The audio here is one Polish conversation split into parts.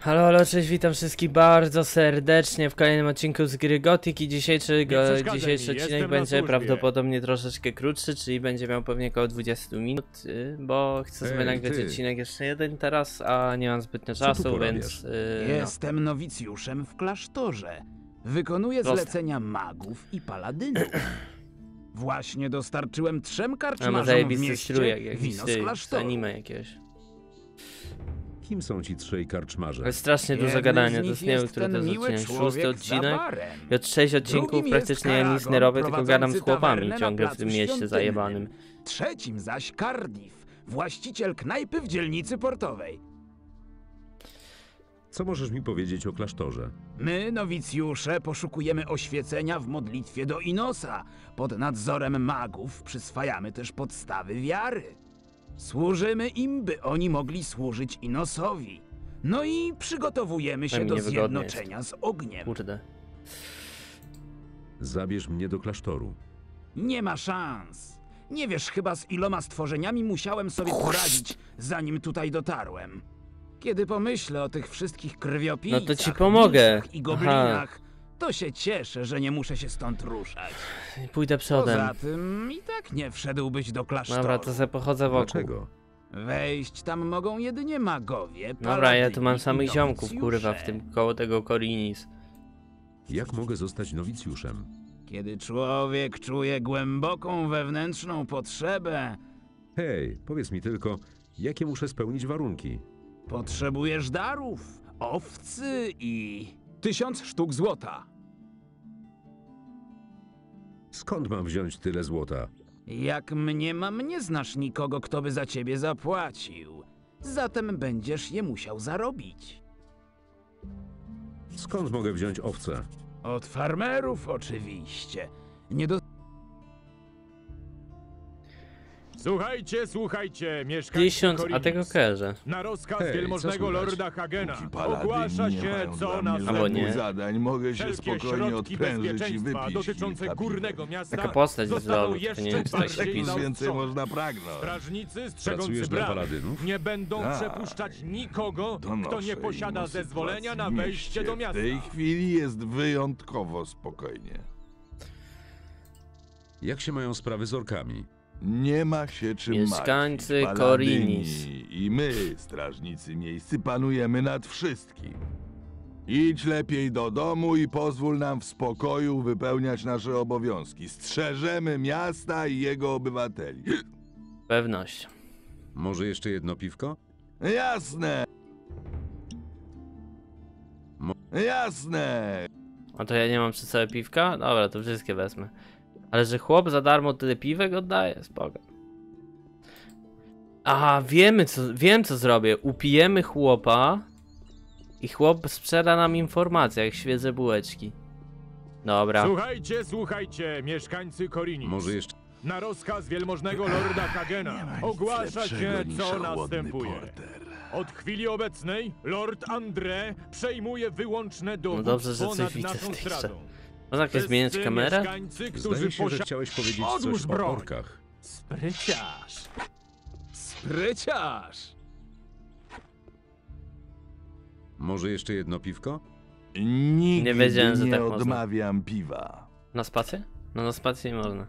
Halo, halo, cześć, witam wszystkich bardzo serdecznie w kolejnym odcinku z gry Gothic i dzisiejszy, go, dzisiejszy mi, odcinek będzie służbie. prawdopodobnie troszeczkę krótszy, czyli będzie miał pewnie około 20 minut, y, bo chcę sobie Ej, nagrać ty. odcinek jeszcze jeden teraz, a nie mam zbytnio czasu, więc y, no. Jestem nowicjuszem w klasztorze. Wykonuję Proste. zlecenia magów i paladynów. Właśnie dostarczyłem trzem karczmarzom w mieście strój jak jakiś wino z klasztoru. anime jakiegoś. Kim są ci trzej karczmarze? To jest strasznie dużo gadania, to jest nie wiem, który to jest odcinek, szósty odcinek. I od sześć odcinków Drugim jest praktycznie ja nic nie Karagon, robię, tylko gadam z prowadzący chłopami tawernę na ciągle w placu tym mieście świątynnym. zajebanym. Trzecim zaś Cardiff, właściciel knajpy w dzielnicy portowej. Co możesz mi powiedzieć o klasztorze? My, nowicjusze, poszukujemy oświecenia w modlitwie do Inosa. Pod nadzorem magów przyswajamy też podstawy wiary. Służymy im, by oni mogli służyć Inosowi. No i przygotowujemy się do niewygodnie zjednoczenia z ogniem. Kurde. Zabierz mnie do klasztoru. Nie ma szans. Nie wiesz chyba z iloma stworzeniami musiałem sobie poradzić, zanim tutaj dotarłem. Kiedy pomyślę o tych wszystkich krwiopijcach, No to ci pomogę. wilkach i goblinach, to się cieszę, że nie muszę się stąd ruszać. Pójdę przodem. Poza tym i tak nie wszedłbyś do klasztoru. Dobra, to sobie pochodzę wokół. Dlaczego? Wejść tam mogą jedynie magowie, Dobra, ja tu mam samych ziomków, kurwa, w tym koło tego Korinis. Jak mogę zostać nowicjuszem? Kiedy człowiek czuje głęboką wewnętrzną potrzebę, Hej, powiedz mi tylko, jakie muszę spełnić warunki? potrzebujesz darów, owcy i... Tysiąc sztuk złota. Skąd mam wziąć tyle złota? Jak mnie mam, nie znasz nikogo, kto by za ciebie zapłacił. Zatem będziesz je musiał zarobić. Skąd mogę wziąć owce? Od farmerów oczywiście. Nie do... Słuchajcie, słuchajcie, mieszkańcy Tysiąc, a Korinis. tego kojarzę. Na rozkaz Hej, co wielmożnego słychać? lorda Hagena Póki ogłasza nie się, mają co dla na mnie Albo żadnych nie. zadań, mogę się Wszelkie spokojnie środki odprężyć i bezpieczeństwa wypić dotyczące kilka górnego piwek. miasta Taka postać zostaną to jeszcze nie wiem, czy tak się bardziej pisze. Czegoś więcej można pragnąć. Strażnicy strzegący Pracujesz dla bram paladynów? nie będą Tak. przepuszczać nikogo, kto nie posiada zezwolenia sytuacji na w wejście mieście. do miasta. W tej chwili jest wyjątkowo spokojnie. Jak się mają sprawy z orkami? Nie ma się czym Mieszkańcy martwić. Korinis. I my, strażnicy miejscy, panujemy nad wszystkim. Idź lepiej do domu i pozwól nam w spokoju wypełniać nasze obowiązki. Strzeżemy miasta i jego obywateli. Pewność. Może jeszcze jedno piwko? Jasne! Mo- Jasne! A to ja nie mam przy sobie piwka? Dobra, to wszystkie wezmę. Ale że chłop za darmo tyle piwek oddaje? Spoko. Aha, wiemy co, wiem co zrobię. Upijemy chłopa i chłop sprzeda nam informacje, jak świecę bułeczki. Dobra. Słuchajcie, słuchajcie, mieszkańcy Korinis. Może jeszcze... Na rozkaz wielmożnego lorda Hagena ogłasza się, co następuje. Od chwili obecnej Lord André przejmuje wyłączne dowództwo dobrze, że coś nad widzę w naszą stradą. Można jakoś zmieniać Wszyscy kamerę? mieszkańcy, którzy Zdaje się, że posiadają... chciałeś powiedzieć Odłóż coś o broń. orkach. Spryciarz! Spryciarz! Może jeszcze jedno piwko? Nigdy Nie wiedziałem, że nie tak można. odmawiam piwa. Na spację? No na spację nie można.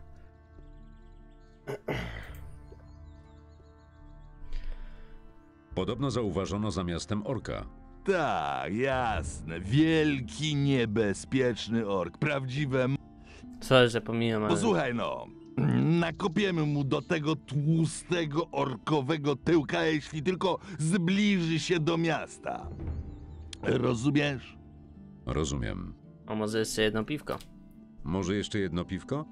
Podobno zauważono za miastem orka. Tak, jasne. Wielki, niebezpieczny ork. Prawdziwe... m- Sorry, że pomijam, ale... Posłuchaj no. Nakopiemy mu do tego tłustego, orkowego tyłka, jeśli tylko zbliży się do miasta. Rozumiesz? Rozumiem. A może jeszcze jedno piwko? Może jeszcze jedno piwko?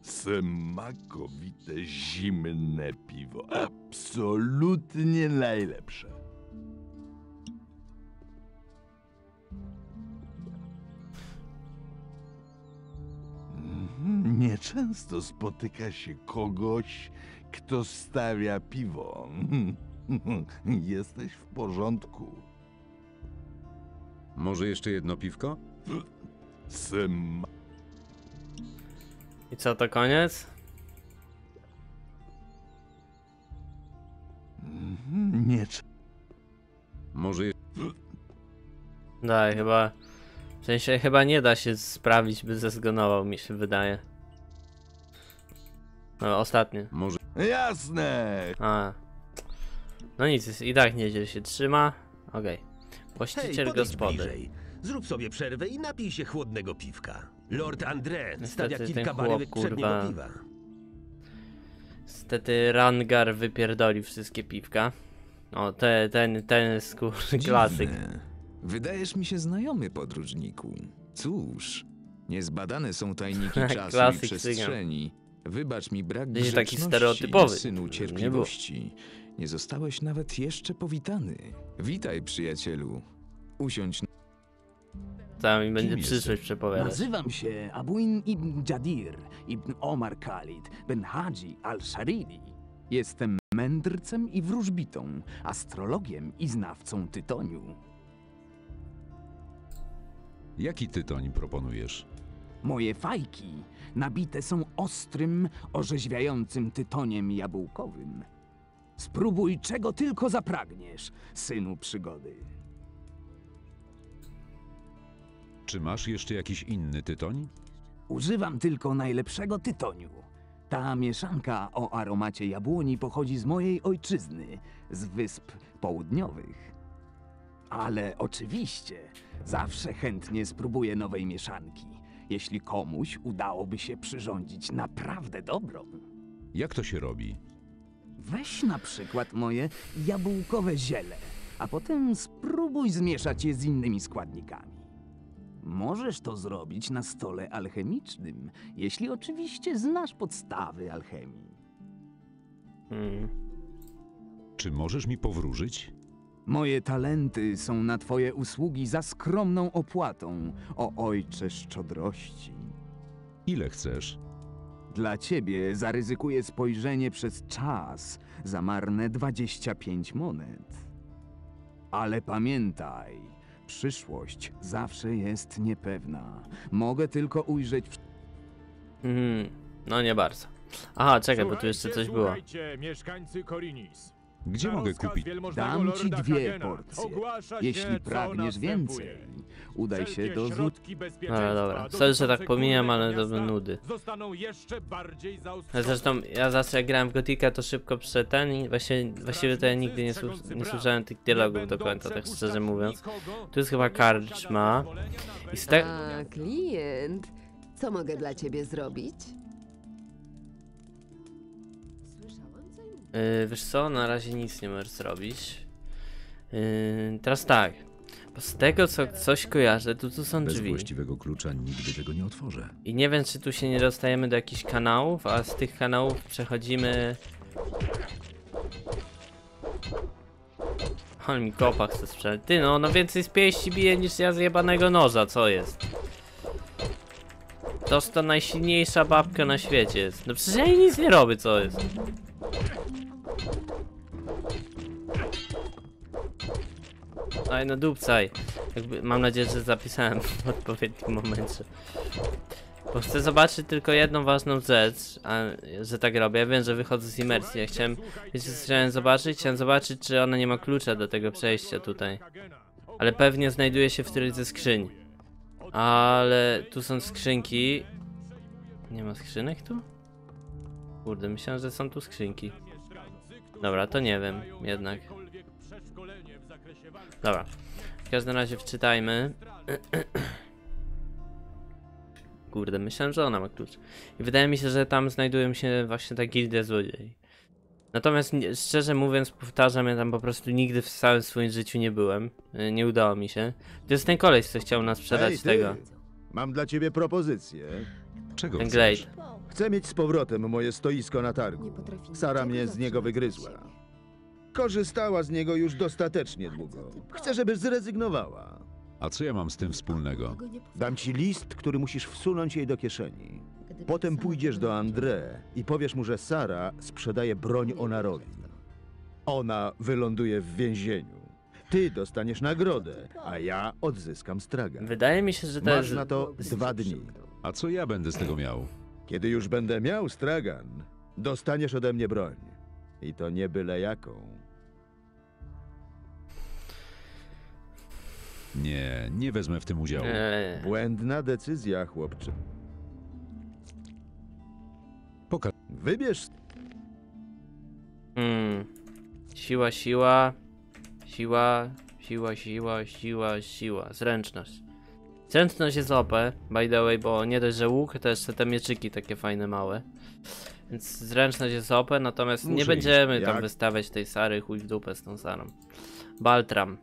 Smakowite, zimne piwo. Absolutnie najlepsze. Nieczęsto spotyka się kogoś, kto stawia piwo. Jesteś w porządku. Może jeszcze jedno piwko? Sma... I co, to koniec? Mhm, Nie, Może Daj, chyba... W sensie chyba nie da się sprawić, by zezgonował, mi się wydaje. No, ostatnie. Może Jasne! A. No nic, i tak nieźle się trzyma. Okej. Hej, Właściciel podejdź gospody. bliżej. Zrób sobie przerwę i napij się chłodnego piwka. Lord André stawia kilka chłop, baryłek kurwa, przedniego piwa. Niestety Rangar wypierdoli wszystkie piwka. O, te, ten, ten kur... klasyk. Wydajesz mi się znajomy, podróżniku. Cóż, niezbadane są tajniki czasu Klasyk i przestrzeni. Wybacz mi brak Widzisz, taki stereotypowy. synu Nie cierpliwości. Nie zostałeś nawet jeszcze powitany. Witaj, przyjacielu. Usiądź Tam mi będzie przyszłość jesteś? przepowiadać. Nazywam się Abuin ibn Jadir ibn Omar Khalid ben Hadzi al-Sharidi. Jestem mędrcem i wróżbitą, astrologiem i znawcą tytoniu. Jaki tytoń proponujesz? Moje fajki nabite są ostrym, orzeźwiającym tytoniem jabłkowym. Spróbuj czego tylko zapragniesz, synu przygody. Czy masz jeszcze jakiś inny tytoń? Używam tylko najlepszego tytoniu. Ta mieszanka o aromacie jabłoni pochodzi z mojej ojczyzny, z Wysp Południowych. Ale oczywiście, zawsze chętnie spróbuję nowej mieszanki, jeśli komuś udałoby się przyrządzić naprawdę dobrą. Jak to się robi? Weź na przykład moje jabłkowe ziele, a potem spróbuj zmieszać je z innymi składnikami. Możesz to zrobić na stole alchemicznym, jeśli oczywiście znasz podstawy alchemii. Hmm. Czy możesz mi powróżyć? Moje talenty są na twoje usługi za skromną opłatą, o ojcze szczodrości. Ile chcesz? Dla ciebie zaryzykuję spojrzenie przez czas za marne 25 monet. Ale pamiętaj, przyszłość zawsze jest niepewna. Mogę tylko ujrzeć w Mhm. No nie bardzo. Aha, czekaj, bo tu jeszcze coś było. Mieszkańcy Korinis. Gdzie Na mogę kupić? Dam ci dwie porcje. Jeśli pragniesz więcej, udaj się do środki bezpieczeństwa Dobra, Sorry, że tak pomijam, ale to nudy. Zostaną jeszcze bardziej zaostrzone. Zresztą ja zawsze jak grałem w Gotika, to szybko i właśnie, właściwie to ja nigdy nie, nie słyszałem tych dialogów do końca, tak szczerze mówiąc. Tu jest chyba karczma. I. A, klient. Co mogę dla ciebie zrobić? Yy, wiesz co, na razie nic nie możesz zrobić. Yy, teraz tak. Bo z tego co coś kojarzę, tu, tu są Bez drzwi. właściwego klucza nigdy tego nie otworzę. I nie wiem, czy tu się nie dostajemy do jakichś kanałów, a z tych kanałów przechodzimy. On mi kopa chce sprzedać. Ty no, no więcej z pięści bije niż ja z jebanego noża, co jest? To jest to najsilniejsza babka na świecie jest. No przecież ja jej nic nie robię, co jest? Aj no dupcaj. Jakby, mam nadzieję, że zapisałem w odpowiednim momencie. Bo chcę zobaczyć tylko jedną ważną rzecz, a, że tak robię. Wiem, że wychodzę z imersji. Ja chciałem, wiecie chciałem zobaczyć? Chciałem zobaczyć, czy ona nie ma klucza do tego przejścia tutaj. Ale pewnie znajduje się w którejś ze skrzyń. Ale tu są skrzynki. Nie ma skrzynek tu? Kurde, myślałem, że są tu skrzynki. Dobra, to nie wiem, jednak. Dobra. W każdym razie wczytajmy. Kurde, myślałem, że ona ma klucz. I wydaje mi się, że tam znajdują się właśnie te gildie złodziei. Natomiast szczerze mówiąc, powtarzam, ja tam po prostu nigdy w całym swoim życiu nie byłem. Y, Nie udało mi się. To jest ten koleś, co chciał nas sprzedać ty! tego. Mam dla ciebie propozycję. Czego Ten chcesz? Glade. Chcę mieć z powrotem moje stoisko na targu. Sara mnie z niego wygryzła. Korzystała z niego już dostatecznie długo. Chcę, żebyś zrezygnowała. A co ja mam z tym wspólnego? Dam ci list, który musisz wsunąć jej do kieszeni. Potem pójdziesz do André i powiesz mu, że Sara sprzedaje broń Onarowi. Ona wyląduje w więzieniu. Ty dostaniesz nagrodę, a ja odzyskam stragan. Wydaje mi się, że to Masz jest... na to dwa dni. A co ja będę z tego miał? Kiedy już będę miał stragan, dostaniesz ode mnie broń. I to nie byle jaką. Nie, nie wezmę w tym udziału. Eee, Błędna decyzja, chłopcze. Poka- Wybierz hmm. Siła, siła. Siła, siła, siła, siła, siła. Zręczność. Zręczność jest OP, by the way, bo nie dość, że łuk, to jeszcze te mieczyki takie fajne, małe. Więc zręczność jest OP, natomiast nie Muszę będziemy iść. tam Jak? wystawiać tej Sary chuj w dupę z tą Sarą. Baltram.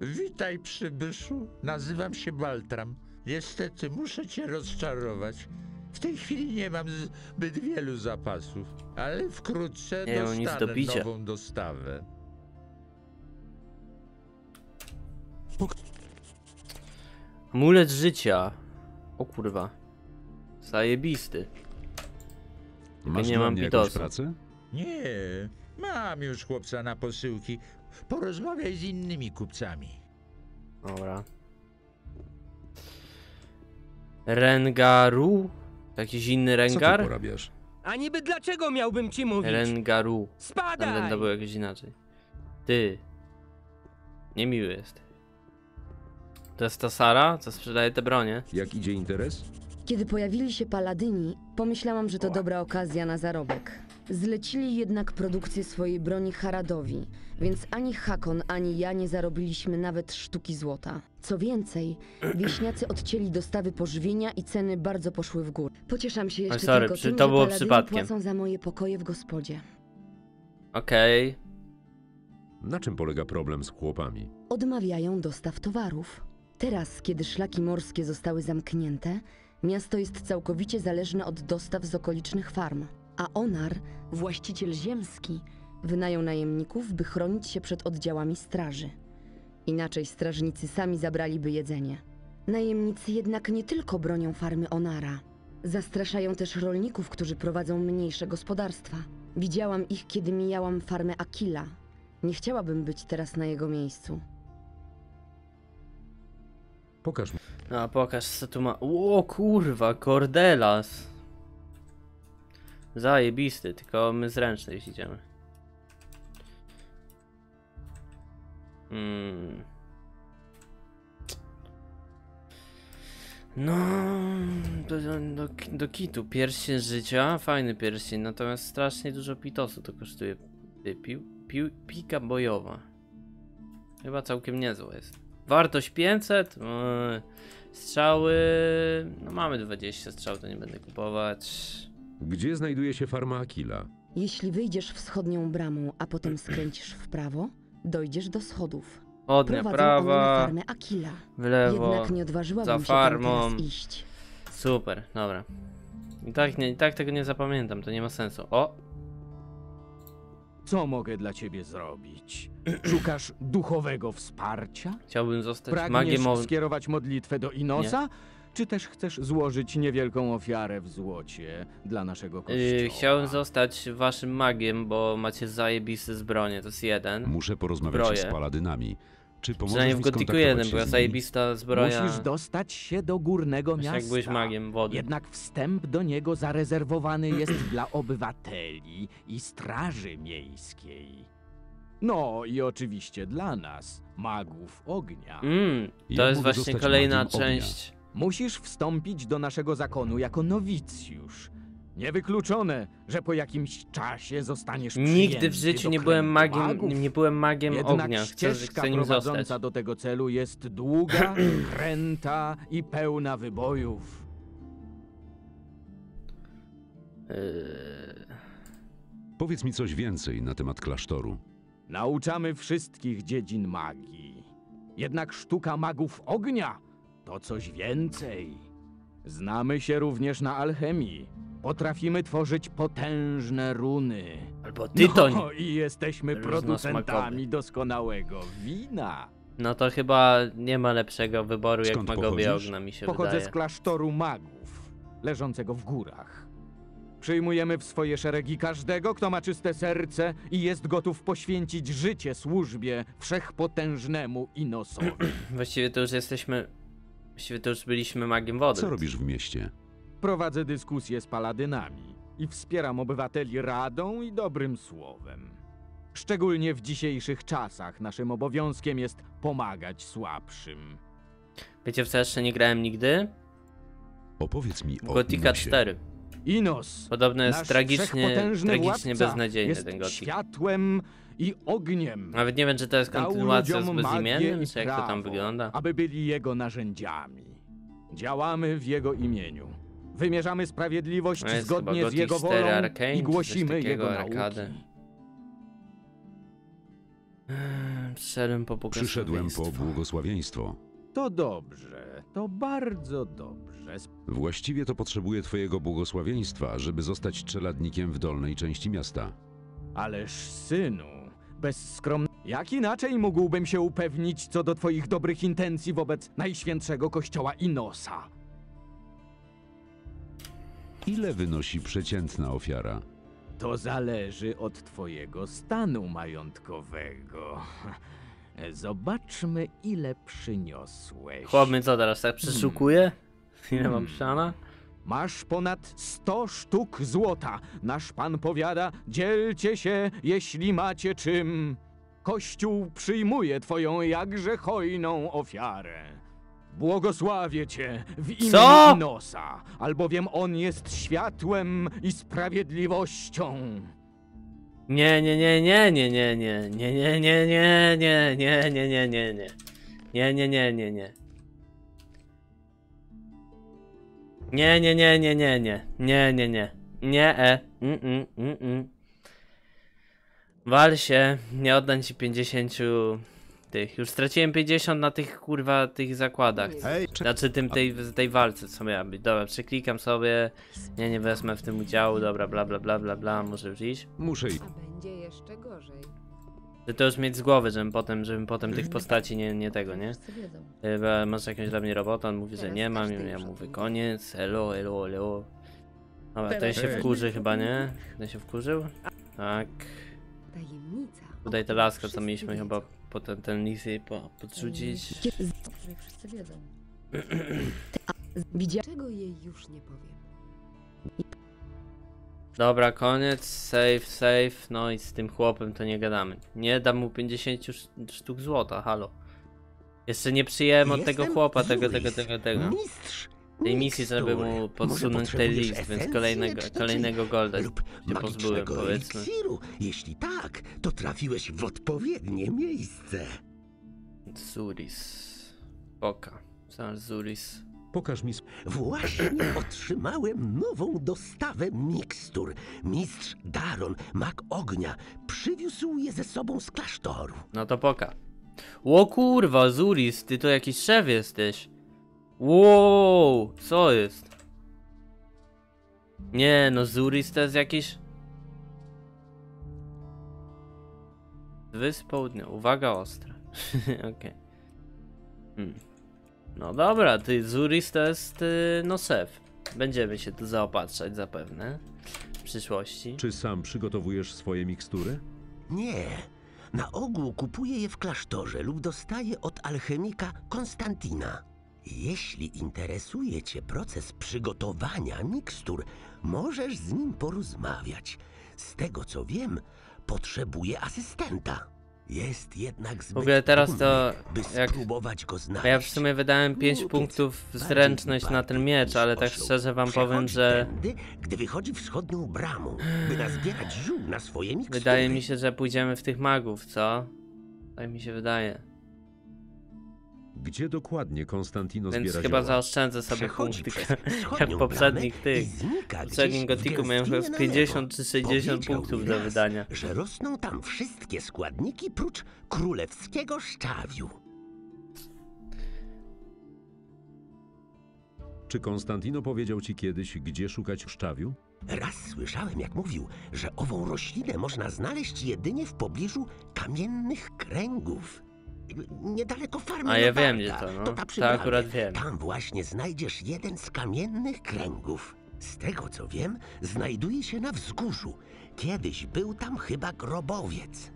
Witaj, przybyszu. Nazywam się Baltram. Niestety muszę cię rozczarować. W tej chwili nie mam zbyt wielu zapasów, ale wkrótce Nie mam nic do dostanę picia. nową dostawę. Amulet życia. O kurwa. Zajebisty. Masz nie mam pitosu. pracę? Nie, mam już chłopca na posyłki. Porozmawiaj z innymi kupcami. Dobra. Rengaru? Jakiś inny Co ty Rengar? porabiasz? A niby dlaczego miałbym ci mówić? Rengaru. Tam Spadaj! będę był jakoś inaczej. Ty. Niemiły jest. To jest ta Sara, co sprzedaje te bronie? Jak idzie interes? Kiedy pojawili się paladyni, pomyślałam, że to dobra okazja na zarobek. Zlecili jednak produkcję swojej broni Haradowi, więc ani Hakon, ani ja nie zarobiliśmy nawet sztuki złota. Co więcej, wieśniacy odcięli dostawy pożywienia i ceny bardzo poszły w górę. Pocieszam się jeszcze sorry, tylko przy- tym, to że było paladyni przypadkiem. płacą za moje pokoje w gospodzie. Okej. Na czym polega problem z chłopami? Odmawiają dostaw towarów. Teraz, kiedy szlaki morskie zostały zamknięte, miasto jest całkowicie zależne od dostaw z okolicznych farm. A Onar, właściciel ziemski, wynajął najemników, by chronić się przed oddziałami straży. Inaczej strażnicy sami zabraliby jedzenie. Najemnicy jednak nie tylko bronią farmy Onara. Zastraszają też rolników, którzy prowadzą mniejsze gospodarstwa. Widziałam ich, kiedy mijałam farmę Akila. Nie chciałabym być teraz na jego miejscu. Pokaż mi. A pokaż co tu ma. O kurwa, Cordelas. Zajebisty, tylko my zręczny jeśli idziemy. Hmm. No, do, do, do, kitu. Pierścień życia, fajny pierścień, natomiast strasznie dużo pitosu to kosztuje. Pił, pił, pika bojowa. Chyba całkiem niezła jest. Wartość 500? Eee, Strzały. No mamy 20 strzał, to nie będę kupować. Gdzie znajduje się farma Akila? Jeśli wyjdziesz wschodnią bramą, a potem skręcisz w prawo, dojdziesz do schodów. Odnia Prowadzą na prawa, farmę Akila. w lewo. Jednak nie odważyłabym za się tam farmą. teraz iść. Super, dobra. I tak, nie, I tak tego nie zapamiętam, to nie ma sensu. O! Co mogę dla ciebie zrobić? Szukasz duchowego wsparcia? Chciałbym zostać Pragniesz magiem o... skierować modlitwę do Inosa? Czy też chcesz złożyć niewielką ofiarę w złocie dla naszego kościoła? Yy, chciałem zostać waszym magiem, bo macie zajebiste zbronie, to jest jeden. Muszę porozmawiać Zbroje. z paladynami. Czy Przynajmniej w skontaktować 1 się była zajebista zbroja. Musisz dostać się do górnego Właśnie miasta. jak byłeś magiem wody. Jednak wstęp do niego zarezerwowany jest dla obywateli i straży miejskiej. No i oczywiście dla nas, magów ognia. Mm, to jest właśnie kolejna magiem ognia? część. Musisz wstąpić do naszego zakonu jako nowicjusz. Niewykluczone, że po jakimś czasie zostaniesz Nigdy w życiu nie byłem magiem, magów. nie byłem magiem Jednak ognia. Chcę, ścieżka chcę nim prowadząca zostać. do tego celu jest długa, kręta i pełna wybojów. Yy, Powiedz mi coś więcej na temat klasztoru. Nauczamy wszystkich dziedzin magii. Jednak sztuka magów ognia to coś więcej. Znamy się również na alchemii. Potrafimy tworzyć potężne runy. Albo tytoń. No i jesteśmy producentami doskonałego wina. No to chyba nie ma lepszego wyboru jak Skąd magowie pochodzisz? ognia mi się Pochodzę wydaje. z klasztoru magów, leżącego w górach. Przyjmujemy w swoje szeregi każdego, kto ma czyste serce i jest gotów poświęcić życie służbie wszechpotężnemu Inosowi. Właściwie to już jesteśmy... Właściwie to już byliśmy magiem wody. Co robisz w mieście? Prowadzę dyskusje z paladynami i wspieram obywateli radą i dobrym słowem. Szczególnie w dzisiejszych czasach naszym obowiązkiem jest pomagać słabszym. Wiecie w co jeszcze nie grałem nigdy? Opowiedz mi o Gotika Inosie. 4. Inos, Podobno jest tragicznie, tragicznie beznadziejny jest ten Gotik. światłem i ogniem. Nawet nie wiem, czy to jest kontynuacja z bezimiennym, czy jak to tam prawo, wygląda. Aby byli jego narzędziami. Działamy w jego imieniu. Wymierzamy sprawiedliwość No zgodnie z jego Gothic 4 wolą Arcane, i głosimy jego arkady. nauki. Przyszedłem po Przyszedłem po błogosławieństwo. błogosławieństwo. To dobrze, to bardzo dobrze. Właściwie to potrzebuję twojego błogosławieństwa, żeby zostać czeladnikiem w dolnej części miasta. Ależ synu, bez. Jak inaczej mógłbym się upewnić co do twoich dobrych intencji wobec najświętszego kościoła Inosa? Ile wynosi przeciętna ofiara? To zależy od twojego stanu majątkowego. Zobaczmy, ile przyniosłeś. Chłop mnie co teraz tak przeszukuje? Ile mam Hmm. szana? Masz ponad 100 sztuk złota. Nasz pan powiada, dzielcie się, jeśli macie czym. Kościół przyjmuje twoją jakże hojną ofiarę. Błogosławię cię w imieniu Co? Inosa, albowiem on jest światłem i sprawiedliwością. Nie, nie, nie, nie, nie, nie, nie, nie, nie, nie, nie, nie, nie, nie, nie, nie, nie. Nie, nie, nie, nie, nie. Nie, nie, nie, nie, nie, nie. Nie, nie, nie. Nie, e. Mm, mm, mm, mm. Wal się, nie oddam ci 50 tych. Już straciłem 50 na tych kurwa tych zakładach. Hej, Znaczy tym tej, tej walce co miała być. Dobra, przeklikam sobie. Nie, nie wezmę w tym udziału, dobra, bla bla bla bla bla, może już iść. Muszę i... A będzie jeszcze gorzej. Że to już mieć z głowy, żebym potem, żebym potem tych postaci nie, nie tego, nie? Wszyscy wiedzą. Chyba masz jakąś dla mnie robotę, on mówi, że nie mam, ja mówię koniec, elo, elo, elo. Dobra, ten się wkurzy chyba, nie? Ten się wkurzył? Tak. Tajemnica. Tutaj te laska, co mieliśmy chyba potem ten list jej po, podrzucić. Wszyscy wiedzą. Czego jej już nie powiem. Dobra, koniec, save, save, no i z tym chłopem to nie gadamy. Nie dam mu 50 sz- sztuk złota, halo. Jeszcze nie przyjęłem od tego chłopa, tego, tego, tego, tego. Mistrz Tej misji, żeby mu podsunąć ten list, więc kolejnego, kolejnego golda się pozbyłem, powiedzmy. eliksiru. Jeśli tak, to trafiłeś w odpowiednie miejsce. Zuris. Oka. Zaraz Zuris. Pokaż mi... sp- Właśnie otrzymałem nową dostawę mikstur. Mistrz Daron, mag ognia, przywiózł je ze sobą z klasztoru. No to poka. Ło kurwa, Zuris, ty to jakiś szef jesteś. Wow, co jest? Nie no, Zuris to jest jakiś... Wysp południa, uwaga ostra. Okej. Hmm. No dobra, ty Zuris to jest, y, no szef. Będziemy się tu zaopatrzać zapewne. W przyszłości. Czy sam przygotowujesz swoje mikstury? Nie. Na ogół kupuję je w klasztorze lub dostaję od alchemika Konstantina. Jeśli interesuje Cię proces przygotowania mikstur, możesz z nim porozmawiać. Z tego co wiem, potrzebuję asystenta. Jest jednak zbyt W ogóle teraz to, jak- ja w sumie wydałem 5 Chłopiec punktów zręczność na ten miecz, ale tak szczerze wam powiem, że gdy wychodzi wschodnią bramą, by nazbierać ziół na swoje mikstury. wydaje mi się, że pójdziemy w tych magów, co? Tak mi się wydaje. Gdzie dokładnie Konstantino Więc zbiera chyba zioła? zaoszczędzę sobie Przechodzi punkty, przez jak wschodnią w poprzednich bramę i tych. znika W poprzednim gdzieś w gotiku miałem chyba gęstwinie z na 50 lewo. czy 60 Powiedział punktów mi do raz, wydania. że rosną tam wszystkie składniki prócz królewskiego szczawiu. Czy Konstantino powiedział ci kiedyś, gdzie szukać szczawiu? Raz słyszałem, jak mówił, że ową roślinę można znaleźć jedynie w pobliżu kamiennych kręgów. Niedaleko farmy A ja wiem, gdzie to, no. To ta To akurat wiem. Tam właśnie znajdziesz jeden z kamiennych kręgów. Z tego co wiem, znajduje się na wzgórzu. Kiedyś był tam chyba grobowiec.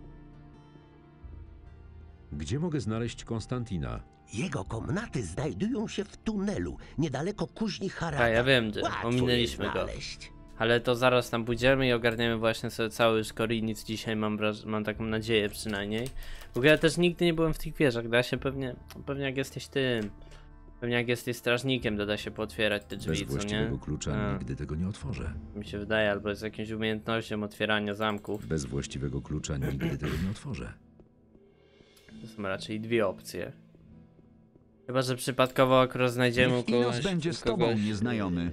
Gdzie mogę znaleźć Konstantina? Jego komnaty znajdują się w tunelu, niedaleko kuźni Harada. A ja wiem, gdzie. Łatwo Ominęliśmy go. znaleźć. Ale to zaraz tam pójdziemy i ogarniemy właśnie sobie cały szkorinic dzisiaj, mam, mam taką nadzieję przynajmniej. W ogóle ja też nigdy nie byłem w tych wieżach, da się pewnie, pewnie jak jesteś tym, pewnie jak jesteś strażnikiem, to da się pootwierać te Bez drzwi, co nie? właściwego klucza A, nigdy tego nie otworzę. mi się wydaje, albo z jakąś umiejętnością otwierania zamków. Bez właściwego klucza nigdy tego nie otworzę. To są raczej dwie opcje. Chyba, że przypadkowo akurat znajdziemy Niech kogoś... Będzie z tobą, kogoś, nieznajomy.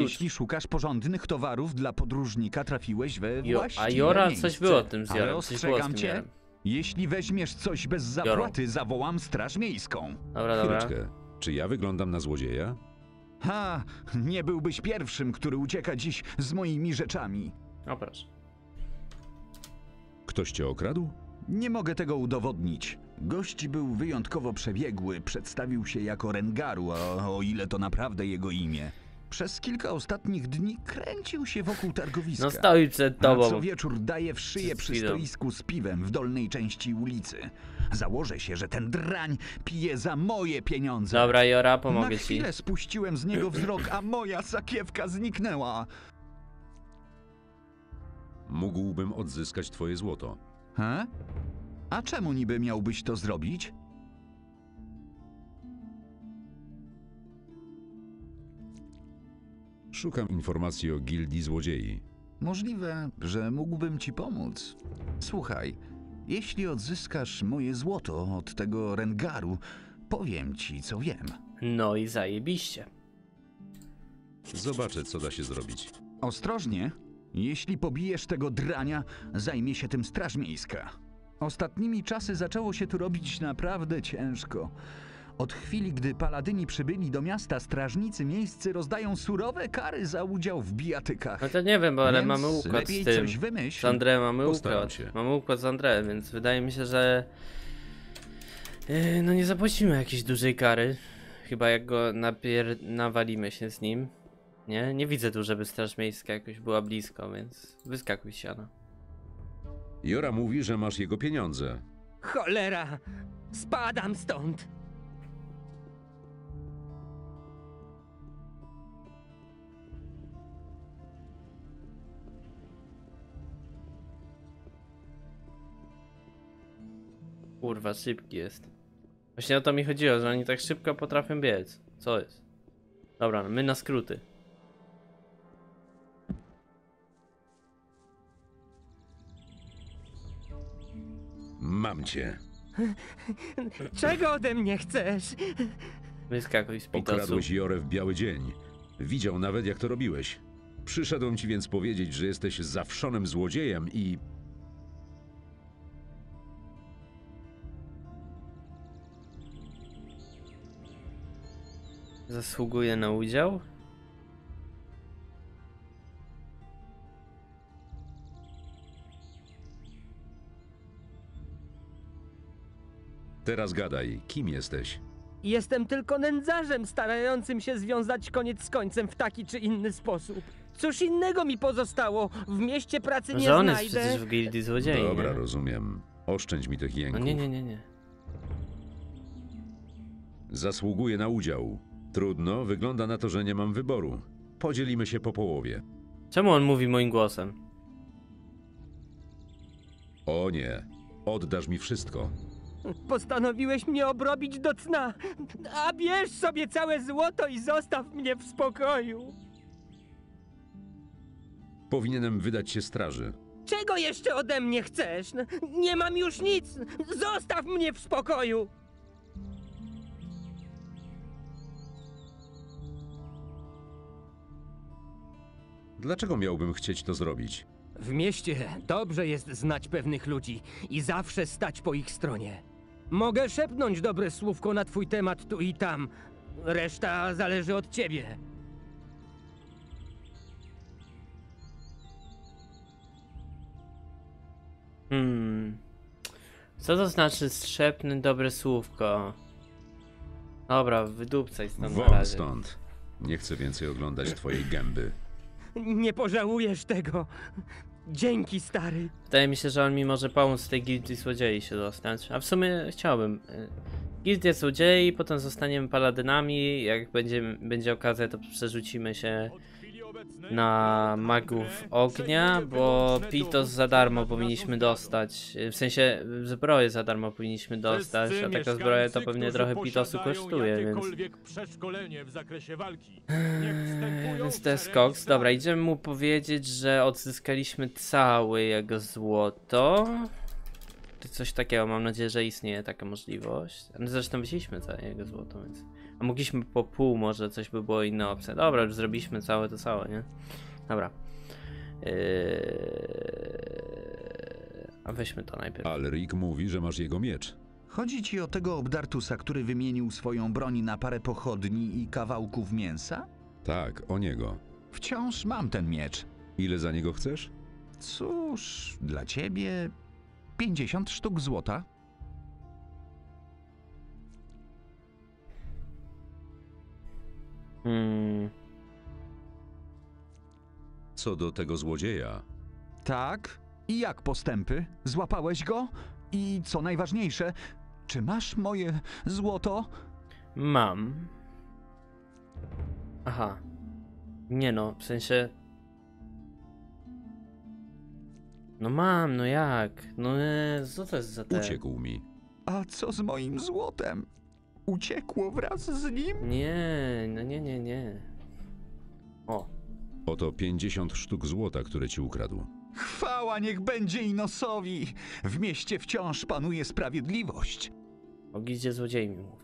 Jeśli szukasz porządnych towarów dla podróżnika, trafiłeś we Jo, właściwe a Jora miejsce. coś było o tym z Ale Jorem, coś było z ostrzegam tym cię, jeśli weźmiesz coś bez zapłaty, zawołam straż miejską. Dobra, dobra. Chwileczkę. Czy ja wyglądam na złodzieja? Ha, nie byłbyś pierwszym, który ucieka dziś z moimi rzeczami. O proszę. Ktoś cię okradł? Nie mogę tego udowodnić. Gość był wyjątkowo przebiegły, przedstawił się jako Rengaru, a o ile to naprawdę jego imię. Przez kilka ostatnich dni kręcił się wokół targowiska. No stoi przed A tobą. co wieczór daje w szyję przy stoisku z piwem w dolnej części ulicy. Założę się, że ten drań pije za moje pieniądze. Dobra, Jora, Na pomogę ci. chwilę spuściłem z niego wzrok, a moja sakiewka zniknęła. Mógłbym odzyskać twoje złoto. He? A czemu niby miałbyś to zrobić? Szukam informacji o gildii złodziei. Możliwe, że mógłbym ci pomóc. Słuchaj, jeśli odzyskasz moje złoto od tego Rengaru, powiem ci, co wiem. No i zajebiście. Zobaczę, co da się zrobić. Ostrożnie, jeśli pobijesz tego drania, zajmie się tym Straż Miejska. Ostatnimi czasy zaczęło się tu robić naprawdę ciężko. Od chwili, gdy paladyni przybyli do miasta, strażnicy miejscy rozdają surowe kary za udział w bijatykach. No to nie wiem, bo ale Więc mamy układ z tym. coś wymyśl. Z André mamy Postaram układ. się. Mamy układ z André, więc wydaje mi się, że... Yy, no nie zapłacimy jakiejś dużej kary. Chyba jak go napier... nawalimy się z nim. Nie? Nie widzę tu, żeby Straż Miejska jakoś była blisko, więc wyskakuj siano. Jora mówi, że masz jego pieniądze. Cholera! Spadam stąd! Kurwa, szybki jest. Właśnie o to mi chodziło, że oni tak szybko potrafią biec. Co jest? Dobra, my na skróty. Mam cię. Czego ode mnie chcesz? Wyskakuj z pitosu. Okradłeś Jorę w biały dzień. Widział nawet, jak to robiłeś. Przyszedłem ci więc powiedzieć, że jesteś zawszonym złodziejem i... Zasługuje na udział? Teraz gadaj, kim jesteś? Jestem tylko nędzarzem starającym się związać koniec z końcem w taki czy inny sposób. Cóż innego mi pozostało? W mieście pracy nie Że on jest znajdę. przecież w gildii złodziei, Dobra, nie? rozumiem. Oszczędź mi tych No jęków. nie, nie, nie, nie. Zasługuje na udział. Trudno, wygląda na to, że nie mam wyboru. Podzielimy się po połowie. Czemu on mówi moim głosem? O nie, oddasz mi wszystko. Postanowiłeś mnie obrobić do cna. A bierz sobie całe złoto i zostaw mnie w spokoju. Powinienem wydać się straży. Czego jeszcze ode mnie chcesz? Nie mam już nic. Zostaw mnie w spokoju. Dlaczego miałbym chcieć to zrobić? W mieście dobrze jest znać pewnych ludzi i zawsze stać po ich stronie. Mogę szepnąć dobre słówko na twój temat tu i tam. Reszta zależy od ciebie. Hmm. Co to znaczy strzepny dobre słówko? Dobra, wydupcaj stąd na razie. stąd. Nie chcę więcej oglądać twojej gęby. Nie pożałujesz tego. Dzięki, stary. Wydaje mi się, że on mi może pomóc z tej gildii złodziei się dostać. A w sumie chciałbym. y, Gildia złodziei, potem zostaniemy paladynami. Jak będzie, będzie okazja, to przerzucimy się na magów ognia, bo Pitos za darmo powinniśmy dostać. W sensie zbroję za darmo powinniśmy dostać, a taka zbroja to pewnie trochę Pitosu kosztuje, więc. Jakiekolwiek przeszkolenie w zakresie walki. Niech wstępują Więc to jest koks. Dobra, idziemy mu powiedzieć, że odzyskaliśmy całe jego złoto. Coś takiego, mam nadzieję, że istnieje taka możliwość. No zresztą wycięliśmy całe jego złoto, więc... A mogliśmy po pół, może coś by było inna opcja. Dobra, już zrobiliśmy całe to całe, nie? Dobra. Yy... A weźmy to najpierw. Alrik mówi, że masz jego miecz. Chodzi ci o tego obdartusa, który wymienił swoją broń na parę pochodni i kawałków mięsa? Tak, o niego. Wciąż mam ten miecz. Ile za niego chcesz? Cóż, dla ciebie 50 sztuk złota. Hmm. Co do tego złodzieja, Tak? I jak postępy? Złapałeś go? I co najważniejsze, czy masz moje złoto? Mam. Aha. Nie no, w sensie. No mam, no jak? No nie, co to jest za ten? uciekł mi. A co z moim złotem? Uciekło wraz z nim? Nie, no nie, nie, nie. O, Oto 50 sztuk złota, które ci ukradł. Chwała niech będzie Inosowi! W mieście wciąż panuje sprawiedliwość. o gildzie złodziei mi mów.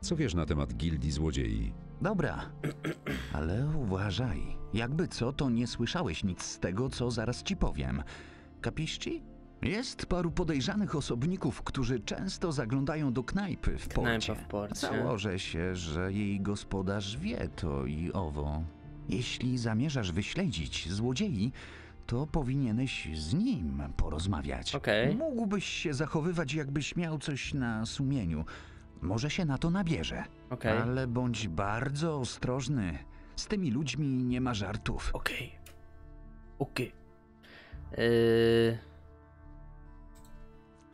Co wiesz na temat gildii złodziei? Dobra, ale uważaj. Jakby co, to nie słyszałeś nic z tego, co zaraz ci powiem. Kapiszci? Jest paru podejrzanych osobników, którzy często zaglądają do knajpy w Knajpa porcie. w porcie. Założę się, że jej gospodarz wie to i owo. Jeśli zamierzasz wyśledzić złodziei, to powinieneś z nim porozmawiać. Okej. Mógłbyś się zachowywać, jakbyś miał coś na sumieniu. Może się na to nabierze. Okej. Ale bądź bardzo ostrożny. Z tymi ludźmi nie ma żartów. Okej. Okej. Yy,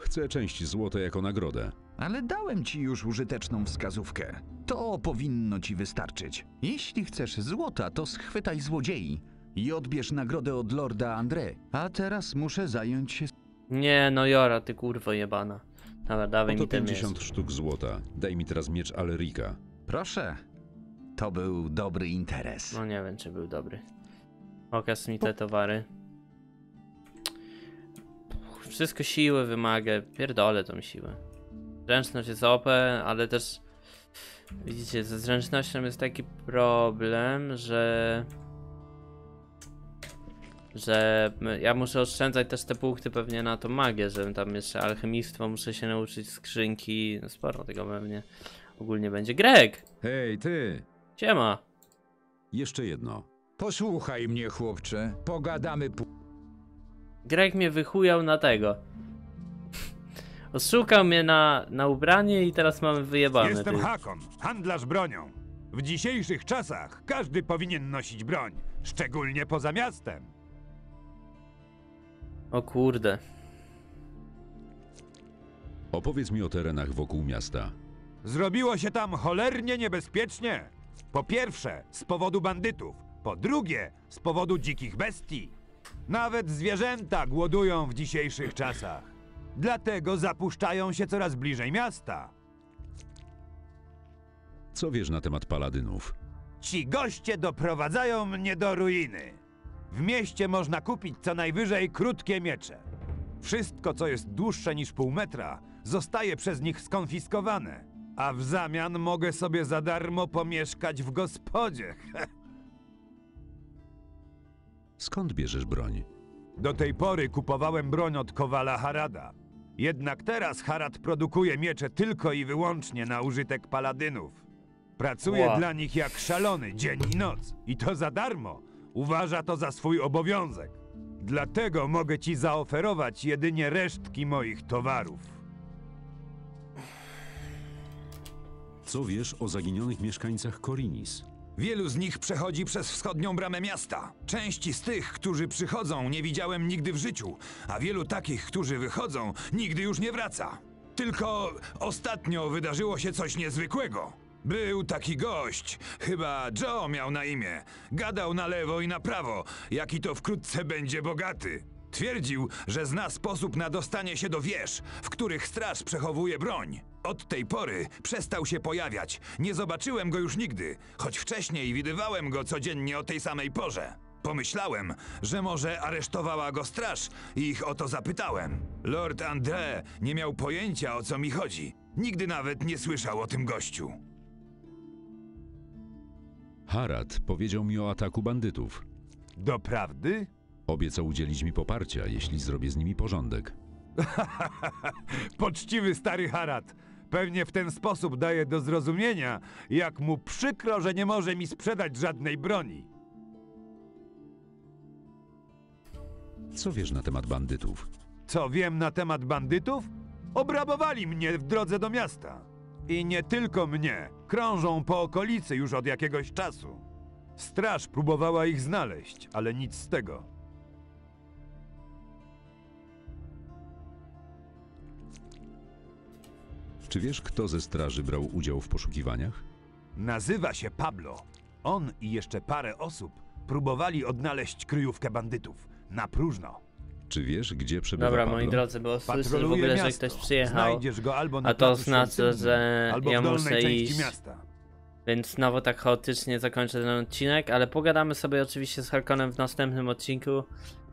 Chcę część złota jako nagrodę. Ale dałem ci już użyteczną wskazówkę. To powinno ci wystarczyć. Jeśli chcesz złota, to schwytaj złodziei i odbierz nagrodę od lorda André. A teraz muszę zająć się nie, no Jora, ty kurwo jebana. Dobra, dawaj Oto mi ten 50 miecz. sztuk złota. Daj mi teraz miecz Alrika. Proszę. To był dobry interes. No nie wiem, czy był dobry. Okaz mi te towary. Wszystko siły wymaga. Pierdolę tą siłę. Zręczność jest OP, ale też... Widzicie, ze zręcznością jest taki problem, że... Że ja muszę oszczędzać też te punkty pewnie na tą magię, żebym tam jeszcze alchemistwo muszę się nauczyć, skrzynki, no sporo tego pewnie ogólnie będzie. Greg! Hej, ty! Siema! Jeszcze jedno. Posłuchaj mnie, chłopcze. Pogadamy później. Greg mnie wychujał na tego. Oszukał mnie na, na ubranie i teraz mamy wyjebane. Jestem ty. Hakon, handlarz bronią. W dzisiejszych czasach każdy powinien nosić broń, szczególnie poza miastem. O kurde. Opowiedz mi o terenach wokół miasta. Zrobiło się tam cholernie niebezpiecznie. Po pierwsze, z powodu bandytów. Po drugie, z powodu dzikich bestii. Nawet zwierzęta głodują w dzisiejszych czasach. Dlatego zapuszczają się coraz bliżej miasta. Co wiesz na temat paladynów? Ci goście doprowadzają mnie do ruiny. W mieście można kupić co najwyżej krótkie miecze. Wszystko, co jest dłuższe niż pół metra, zostaje przez nich skonfiskowane. A w zamian mogę sobie za darmo pomieszkać w gospodzie. Skąd bierzesz broń? Do tej pory kupowałem broń od Kowala Harada. Jednak teraz Harad produkuje miecze tylko i wyłącznie na użytek paladynów. Pracuje Ła. dla nich jak szalony dzień i noc. I to za darmo. Uważa to za swój obowiązek. Dlatego mogę ci zaoferować jedynie resztki moich towarów. Co wiesz o zaginionych mieszkańcach Korinis? Wielu z nich przechodzi przez wschodnią bramę miasta. Części z tych, którzy przychodzą, nie widziałem nigdy w życiu, a wielu takich, którzy wychodzą, nigdy już nie wraca. Tylko ostatnio wydarzyło się coś niezwykłego. Był taki gość, chyba Joe miał na imię. Gadał na lewo i na prawo, jaki to wkrótce będzie bogaty. Twierdził, że zna sposób na dostanie się do wież, w których straż przechowuje broń. Od tej pory przestał się pojawiać. Nie zobaczyłem go już nigdy, choć wcześniej widywałem go codziennie o tej samej porze. Pomyślałem, że może aresztowała go straż i ich o to zapytałem. Lord André nie miał pojęcia o co mi chodzi. Nigdy nawet nie słyszał o tym gościu. Harad powiedział mi o ataku bandytów. Doprawdy? Obiecał udzielić mi poparcia, jeśli zrobię z nimi porządek. Poczciwy stary Harad. Pewnie w ten sposób daje do zrozumienia, jak mu przykro, że nie może mi sprzedać żadnej broni. Co wiesz na temat bandytów? Co wiem na temat bandytów? Obrabowali mnie w drodze do miasta. I nie tylko mnie. Krążą po okolicy już od jakiegoś czasu. Straż próbowała ich znaleźć, ale nic z tego. Czy wiesz, kto ze straży brał udział w poszukiwaniach? Nazywa się Pablo. On i jeszcze parę osób próbowali odnaleźć kryjówkę bandytów. Na próżno. Czy wiesz, gdzie przebywa Dobra, Pablo? moi drodzy, bo słyszę w Patroluje ogóle, że miasto. ktoś przyjechał, Znajdziesz go albo na a to placu oznacza, świątynnym, że albo ja w dolnej muszę części iść. miasta. Więc znowu tak chaotycznie zakończę ten odcinek, ale pogadamy sobie oczywiście z Harkonem w następnym odcinku.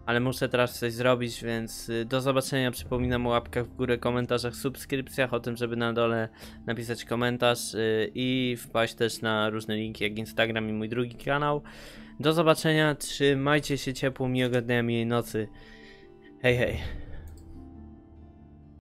Ale muszę teraz coś zrobić, więc y, do zobaczenia. Przypominam o łapkach w górę, komentarzach, subskrypcjach, o tym, żeby na dole napisać komentarz y, i wpaść też na różne linki jak Instagram i mój drugi kanał. Do zobaczenia, trzymajcie się ciepło, miłego dnia, miłej nocy. Hej, hej.